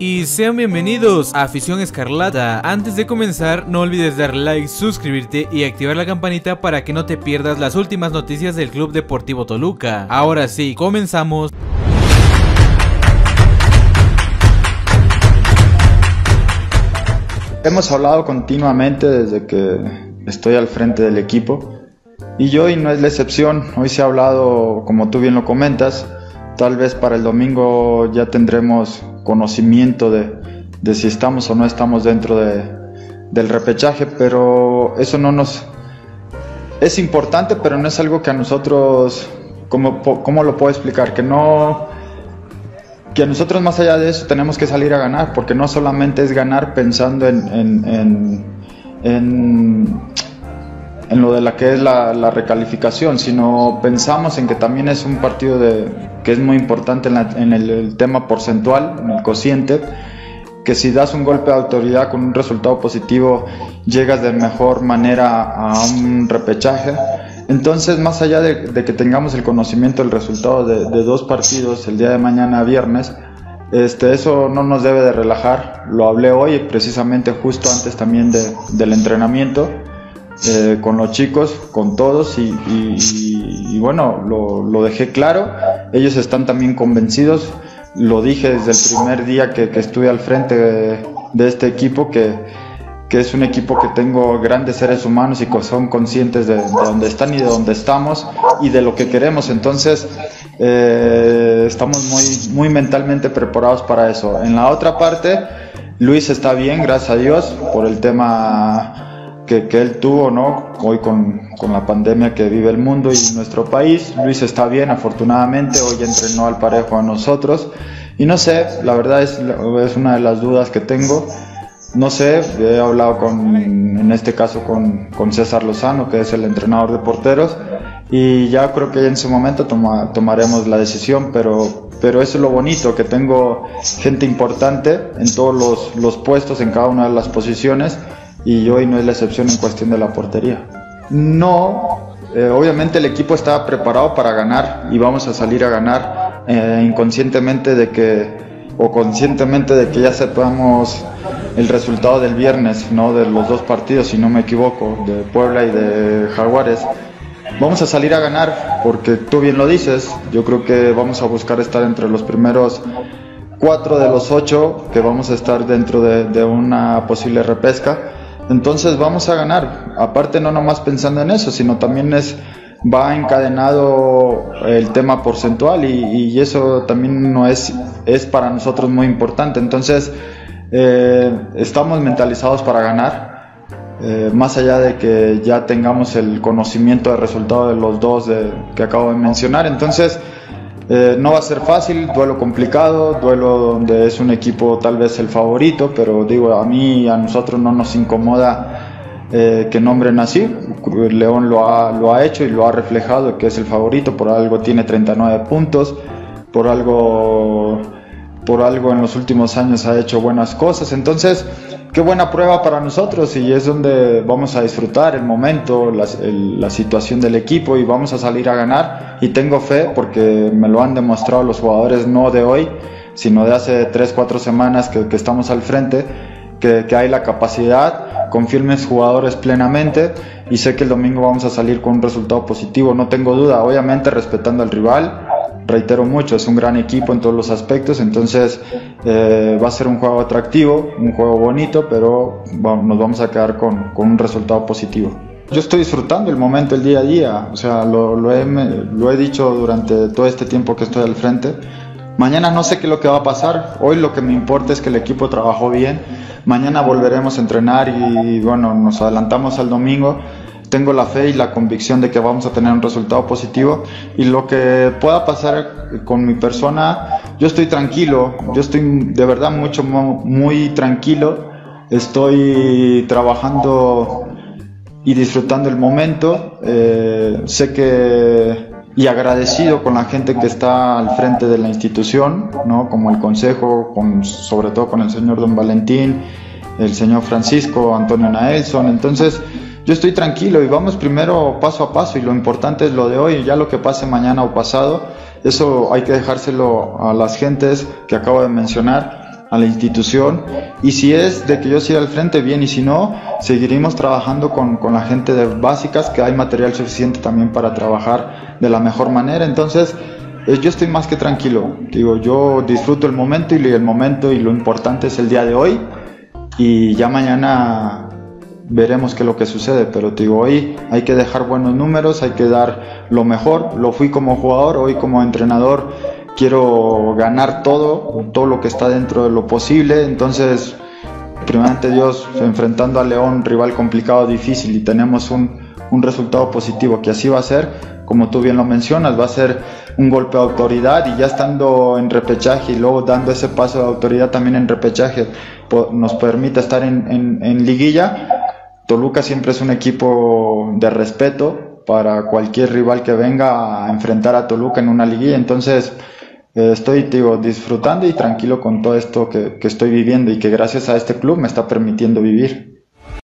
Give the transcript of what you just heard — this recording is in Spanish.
Y sean bienvenidos a Afición Escarlata. Antes de comenzar, no olvides dar like, suscribirte y activar la campanita para que no te pierdas las últimas noticias del Club Deportivo Toluca. Ahora sí, comenzamos. Hemos hablado continuamente desde que estoy al frente del equipo y hoy no es la excepción. Hoy se ha hablado, como tú bien lo comentas, tal vez para el domingo ya tendremos conocimiento de, si estamos o no estamos dentro del repechaje, pero eso no nos... Es importante, pero no es algo que a nosotros, ¿cómo, cómo lo puedo explicar? Que no... Que nosotros más allá de eso tenemos que salir a ganar, porque no solamente es ganar pensando en, en, en, en lo de la que es la, la, recalificación, sino pensamos en que también es un partido de, que es muy importante en, el, tema porcentual, en el cociente, que si das un golpe de autoridad con un resultado positivo, llegas de mejor manera a un repechaje. Entonces, más allá de, que tengamos el conocimiento del resultado de, dos partidos el día de mañana viernes, este, eso no nos debe de relajar. Lo hablé hoy, precisamente justo antes también del entrenamiento eh, con los chicos, con todos y, bueno, lo, dejé claro. Ellos están también convencidos. Lo dije desde el primer día que, estuve al frente de, este equipo, que, es un equipo que tengo grandes seres humanos y que son conscientes de, dónde están y de dónde estamos y de lo que queremos. Entonces, eh, estamos muy, muy mentalmente preparados para eso. En la otra parte, Luis está bien, gracias a Dios, por el tema que, él tuvo, ¿no? Hoy con, con, la pandemia que vive el mundo y nuestro país. Luis está bien, afortunadamente, hoy entrenó al parejo a nosotros. Y no sé, la verdad es, es una de las dudas que tengo. No sé, he hablado con, en este caso con, con César Lozano, que es el entrenador de porteros, y ya creo que en su momento toma, tomaremos la decisión, pero, pero eso es lo bonito, que tengo gente importante en todos los, los puestos, en cada una de las posiciones, y hoy no es la excepción en cuestión de la portería. No, eh, obviamente el equipo está preparado para ganar y vamos a salir a ganar eh, inconscientemente de que o conscientemente de que ya sepamos el resultado del viernes, no de los dos partidos, si no me equivoco, de Puebla y de Jaguares. Vamos a salir a ganar porque tú bien lo dices, yo creo que vamos a buscar estar entre los primeros cuatro de los ocho que vamos a estar dentro de, de una posible repesca entonces vamos a ganar. Aparte no nomás pensando en eso, sino también es va encadenado el tema porcentual y, eso también no es, es para nosotros muy importante. Entonces eh, estamos mentalizados para ganar. Eh, más allá de que ya tengamos el conocimiento del resultado de los dos que acabo de mencionar. Entonces, eh, no va a ser fácil, duelo complicado, duelo donde es un equipo tal vez el favorito, pero digo, a mí y a nosotros no nos incomoda eh, que nombren así. León lo ha, lo ha hecho y lo ha reflejado que es el favorito, por algo tiene 39 puntos, por algo, por algo en los últimos años ha hecho buenas cosas. Entonces, qué buena prueba para nosotros y es donde vamos a disfrutar el momento, la, situación del equipo y vamos a salir a ganar y tengo fe porque me lo han demostrado los jugadores no de hoy, sino de hace 3, 4 semanas que, estamos al frente, que, hay la capacidad, con firmes jugadores plenamente y sé que el domingo vamos a salir con un resultado positivo, no tengo duda, obviamente respetando al rival, reitero mucho, es un gran equipo en todos los aspectos, entonces eh, va a ser un juego atractivo, un juego bonito, pero nos vamos a quedar con, con, un resultado positivo. Yo estoy disfrutando el momento, el día a día, o sea, lo, lo, he, lo he dicho durante todo este tiempo que estoy al frente. Mañana no sé qué es lo que va a pasar, hoy lo que me importa es que el equipo trabajó bien, mañana volveremos a entrenar y bueno, nos adelantamos al domingo tengo la fe y la convicción de que vamos a tener un resultado positivo. Y lo que pueda pasar con mi persona, yo estoy tranquilo, yo estoy de verdad mucho muy tranquilo, estoy trabajando y disfrutando el momento, eh, sé que y agradecido con la gente que está al frente de la institución, ¿no? como el consejo, con, sobre todo con el señor don Valentín, el señor Francisco, Antonio Naelson, entonces yo estoy tranquilo y vamos primero paso a paso y lo importante es lo de hoy, ya lo que pase mañana o pasado, eso hay que dejárselo a las gentes que acabo de mencionar, a la institución y si es de que yo siga al frente, bien, y si no, seguiremos trabajando con, con la gente de básicas, que hay material suficiente también para trabajar de la mejor manera. Entonces, eh, yo estoy más que tranquilo. Digo, yo disfruto el momento y el momento y lo importante es el día de hoy y ya mañana veremos qué es lo que sucede, pero digo, hoy hay que dejar buenos números, hay que dar lo mejor, lo fui como jugador, hoy como entrenador quiero ganar todo, todo lo que está dentro de lo posible, entonces, primeramente Dios, enfrentando a León, rival complicado, difícil, y tenemos un, un resultado positivo, que así va a ser, como tú bien lo mencionas, va a ser un golpe de autoridad y ya estando en repechaje y luego dando ese paso de autoridad también en repechaje nos permite estar en, en liguilla. Toluca siempre es un equipo de respeto para cualquier rival que venga a enfrentar a Toluca en una liguilla, entonces eh, estoy digo, disfrutando y tranquilo con todo esto que, que estoy viviendo y que gracias a este club me está permitiendo vivir.